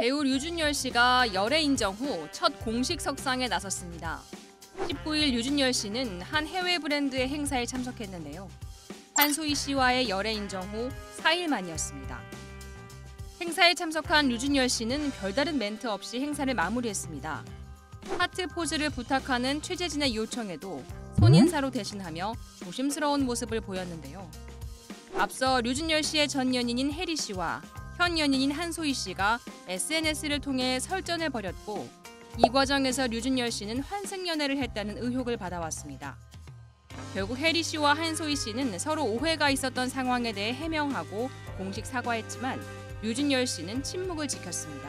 배우 류준열 씨가 열애 인정 후 첫 공식 석상에 나섰습니다. 19일 류준열 씨는 한 해외 브랜드의 행사에 참석했는데요. 한소희 씨와의 열애 인정 후 4일 만이었습니다. 행사에 참석한 류준열 씨는 별다른 멘트 없이 행사를 마무리했습니다. 하트 포즈를 부탁하는 최재진의 요청에도 손인사로 대신하며 조심스러운 모습을 보였는데요. 앞서 류준열 씨의 전 연인인 혜리 씨와 현 연인인 한소희 씨가 SNS를 통해 설전을 벌였고 이 과정에서 류준열 씨는 환승 연애를 했다는 의혹을 받아왔습니다. 결국 혜리 씨와 한소희 씨는 서로 오해가 있었던 상황에 대해 해명하고 공식 사과했지만 류준열 씨는 침묵을 지켰습니다.